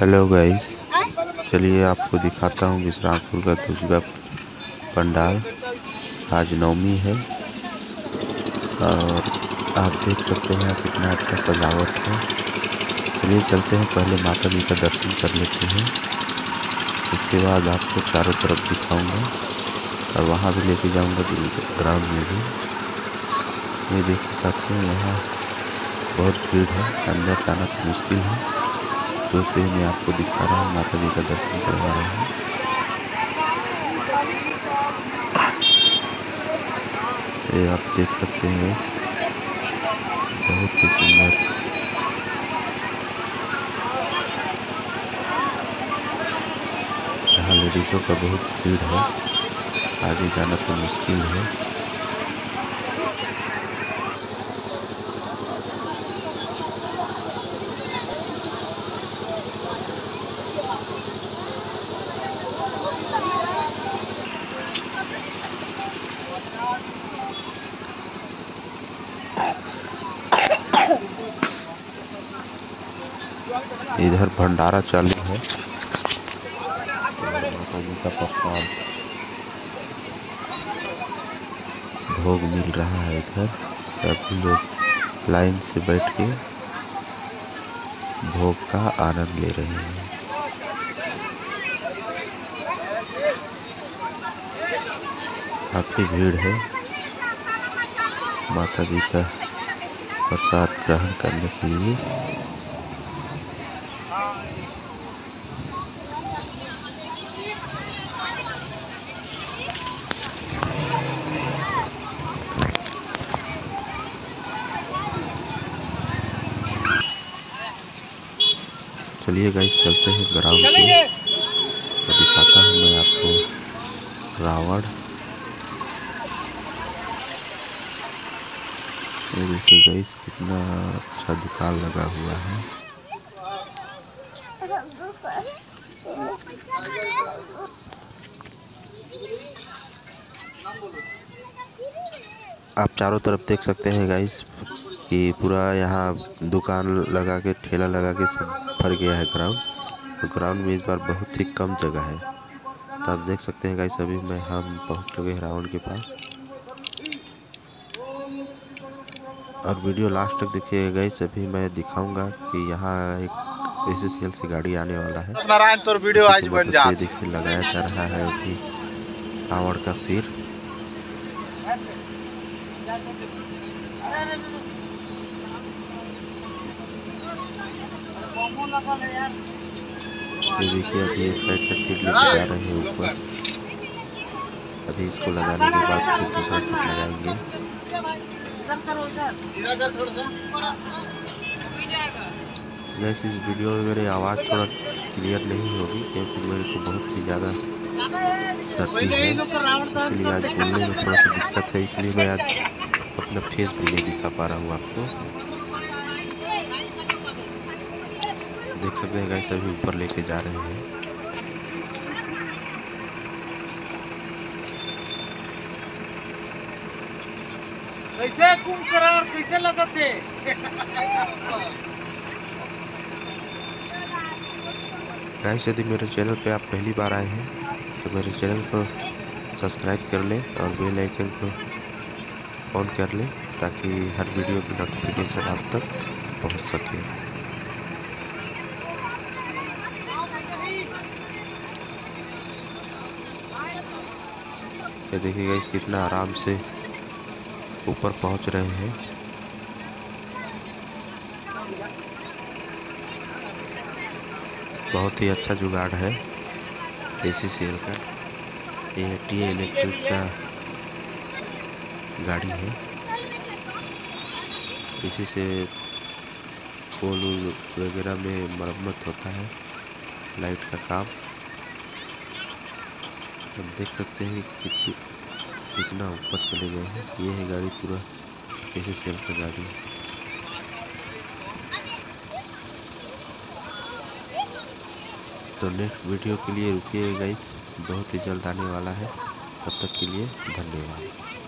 Hello guys चलिए आपको दिखाता हूँ विश्रामपुर का दुर्गा पंडाल आज नवमी है। और आप देख सकते हैं कितना अच्छा सजावट है। चलिए चलते हैं, पहले माता जी का दर्शन कर लेते हैं। इसके बाद आपको चारों तरफ़ दिखाऊँगा। और वहाँ भी लेके जाऊँगा ग्राउंड में भी। ये देखिए साथियों, यहाँ बहुत भीड़ है अंदर जाना तो मुश्किल है। तो से मैं आपको दिखा रहा हूँ, माता जी का दर्शन करवा रहा हूँ। ये आप देख सकते हैं बहुत ही सुंदर। यहाँ लेडीज़ों का बहुत भीड़ है, आगे जाना तो मुश्किल है। इधर भंडारा चालू है। माता जी का प्रसाद भोग मिल रहा है इधर। सभी लोग लाइन से बैठ के भोग का आनंद ले रहे हैं। काफ़ी भीड़ है। माता जी का प्रसाद ग्रहण करने के लिए। चलिए गाइस चलते हैं ग्राउंड पे। तो दिखाता हूँ मैं आपको रावण। ये देखिए गाइस कितना अच्छा दुकान लगा हुआ है। आप चारों तरफ़ देख सकते हैं गाइस कि पूरा यहाँ दुकान लगा के ठेला लगा के सब। भर गया है ग्राउंड तो ग्राउंड में इस बार बहुत ही कम जगह है तो आप देख सकते हैं गाइस अभी मैं हम पहुँच चुके हैं रावण के पास और वीडियो लास्ट तक देखिएगा गाइस अभी मैं दिखाऊँगा कि यहाँ एक एस एस से गाड़ी आने वाला है नारायण तो वीडियो आज बन जा देखिए लगाया जा रहा है अभी रावण का सिर ये देखिए, अभी एक साइड का सीट लेके जा रहे हैं ऊपर। अभी इसको लगाने के बाद फिर दूसरा सीट लगाएँगे। वैसे इस वीडियो में मेरी आवाज़ थोड़ा क्लियर नहीं होगी, क्योंकि मेरे को बहुत ही ज़्यादा सर्दी है। इसलिए आज बोलने में थोड़ा सा दिक्कत है, इसलिए मैं आज अपना फेस भी नहीं दिखा पा रहा हूँ आपको। देख सकते हैं गाइस अभी ऊपर लेके जा रहे हैं। कैसे कुंभकर्ण कैसे लगते गाइस यदि मेरे चैनल पे आप पहली बार आए हैं तो मेरे चैनल को सब्सक्राइब कर लें और बेल आइकन को ऑन कर लें ताकि हर वीडियो की नोटिफिकेशन आप तक पहुँच सके। ये देखिए गाइस कितना आराम से ऊपर पहुँच रहे हैं। बहुत ही अच्छा जुगाड़ है एसी सेल का। ये टी इलेक्ट्रिक का गाड़ी है। इसी से पोल वगैरह में मरम्मत होता है, लाइट का काम। आप देख सकते हैं कितनी, कितना ऊपर चले गए हैं। ये है गाड़ी पूरा ऐसे सेल का गाड़ी। तो नेक्स्ट वीडियो के लिए रुकिए गाइस बहुत ही जल्द आने वाला है। तब तक के लिए धन्यवाद।